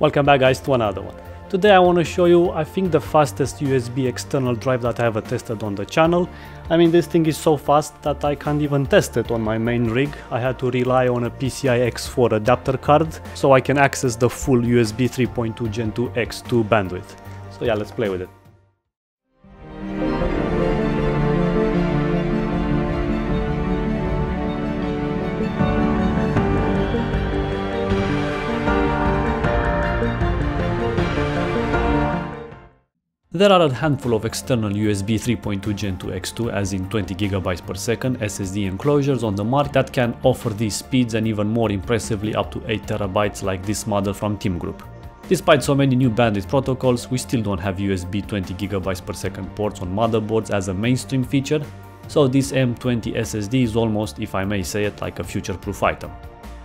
Welcome back guys to another one. Today I want to show you I think the fastest USB external drive that I ever tested on the channel. I mean this thing is so fast that I can't even test it on my main rig. I had to rely on a PCI X4 adapter card so I can access the full USB 3.2 Gen 2 X2 bandwidth. So yeah let's play with it. There are a handful of external USB 3.2 Gen 2 X2 as in 20GB per second SSD enclosures on the market that can offer these speeds and even more impressively up to 8TB like this model from Team Group. Despite so many new bandwidth protocols, we still don't have USB 20GB per second ports on motherboards as a mainstream feature, so this M20 SSD is almost, if I may say it, like a future-proof item.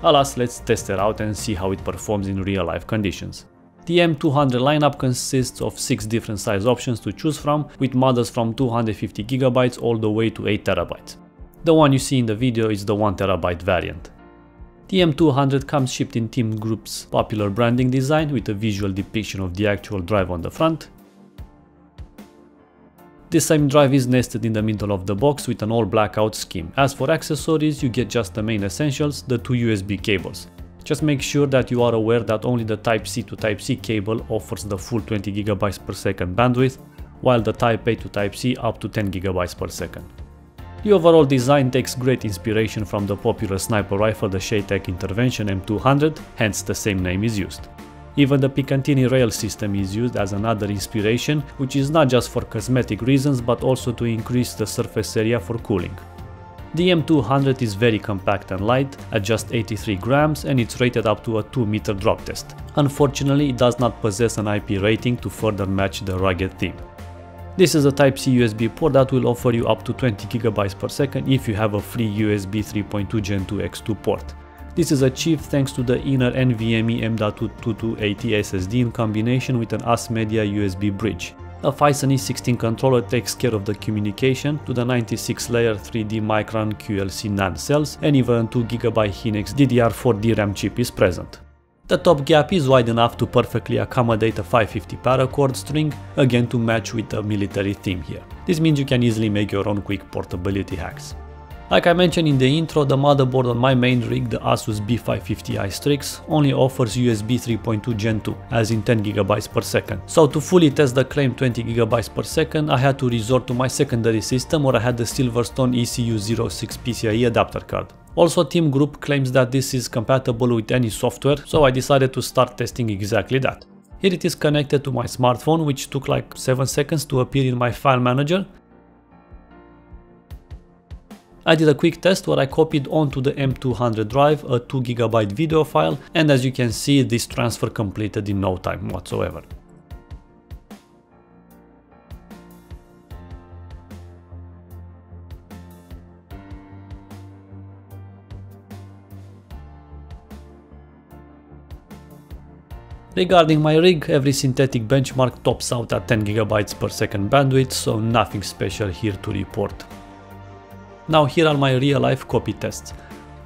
Alas, let's test it out and see how it performs in real-life conditions. The M200 lineup consists of 6 different size options to choose from, with models from 250GB all the way to 8TB. The one you see in the video is the 1TB variant. The M200 comes shipped in Team Group's popular branding design with a visual depiction of the actual drive on the front. This same drive is nested in the middle of the box with an all blackout scheme. As for accessories, you get just the main essentials, the two USB cables. Just make sure that you are aware that only the Type-C to Type-C cable offers the full 20GB per second bandwidth, while the Type-A to Type-C up to 10GB per second. The overall design takes great inspiration from the popular sniper rifle the CheyTac Intervention M200, hence the same name is used. Even the Picatinny rail system is used as another inspiration, which is not just for cosmetic reasons but also to increase the surface area for cooling. The M200 is very compact and light, at just 83 grams and it's rated up to a 2 meter drop test. Unfortunately, it does not possess an IP rating to further match the rugged theme. This is a Type-C USB port that will offer you up to 20 GB per second if you have a free USB 3.2 Gen 2 X2 port. This is achieved thanks to the inner NVMe M.2 2280 SSD in combination with an ASMedia USB bridge. A Phison E16 controller takes care of the communication to the 96-layer 3D Micron QLC NAND cells and even 2GB Hynix DDR4 DRAM chip is present. The top gap is wide enough to perfectly accommodate a 550 paracord string, again to match with the military theme here. This means you can easily make your own quick portability hacks. Like I mentioned in the intro, the motherboard on my main rig, the Asus B550i Strix, only offers USB 3.2 Gen 2, as in 10GB per second. So to fully test the claimed 20GB per second, I had to resort to my secondary system where I had the Silverstone ECU06 PCIe adapter card. Also Team Group claims that this is compatible with any software, so I decided to start testing exactly that. Here it is connected to my smartphone which took like 7 seconds to appear in my file manager I did a quick test where I copied onto the M200 drive a 2GB video file and as you can see this transfer completed in no time whatsoever. Regarding my rig, every synthetic benchmark tops out at 10GB per second bandwidth, so nothing special here to report. Now here are my real life copy tests.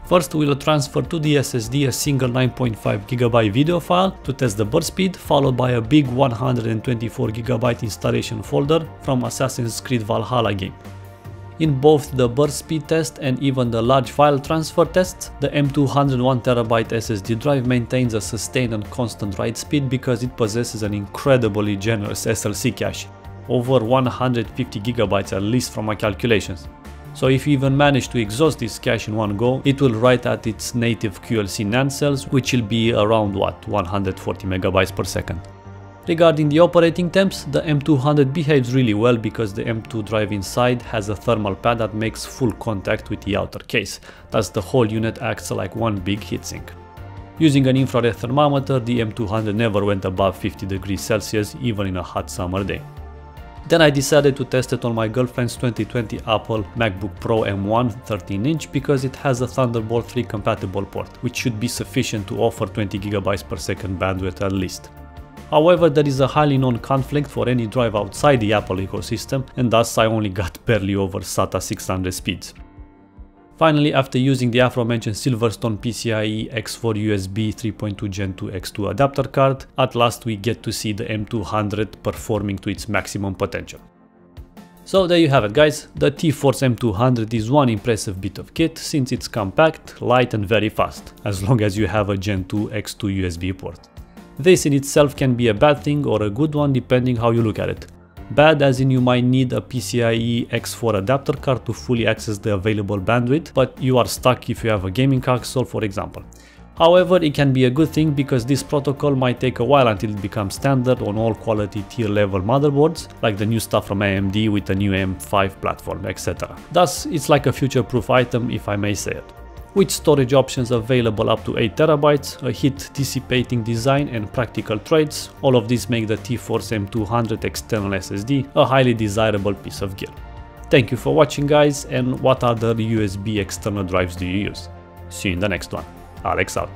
First we'll transfer to the SSD a single 9.5GB video file to test the burst speed, followed by a big 124GB installation folder from Assassin's Creed Valhalla game. In both the burst speed test and even the large file transfer tests, the M200 1TB SSD drive maintains a sustained and constant write speed because it possesses an incredibly generous SLC cache, over 150GB at least from my calculations. So if you even manage to exhaust this cache in one go, it will write at its native QLC NAND cells, which will be around what, 140 megabytes per second. Regarding the operating temps, the M200 behaves really well because the M2 drive inside has a thermal pad that makes full contact with the outer case, thus the whole unit acts like one big heatsink. Using an infrared thermometer, the M200 never went above 50 degrees Celsius even in a hot summer day. Then I decided to test it on my girlfriend's 2020 Apple MacBook Pro M1 13 inch because it has a Thunderbolt 3 compatible port, which should be sufficient to offer 20GB per second bandwidth at least. However, there is a highly known conflict for any drive outside the Apple ecosystem and thus I only got barely over SATA 600 speeds. Finally, after using the aforementioned Silverstone PCIe X4 USB 3.2 Gen 2 X2 adapter card, at last we get to see the M200 performing to its maximum potential. So there you have it guys, the T-Force M200 is one impressive bit of kit since it's compact, light and very fast, as long as you have a Gen 2 X2 USB port. This in itself can be a bad thing or a good one depending how you look at it. Bad as in you might need a PCIe X4 adapter card to fully access the available bandwidth, but you are stuck if you have a gaming console for example. However, it can be a good thing because this protocol might take a while until it becomes standard on all quality tier level motherboards, like the new stuff from AMD with the new AM5 platform, etc. Thus, it's like a future-proof item if I may say it. With storage options available up to 8TB, a heat dissipating design and practical traits, all of these make the T-Force M200 external SSD a highly desirable piece of gear. Thank you for watching guys and what other USB external drives do you use? See you in the next one. Alex out.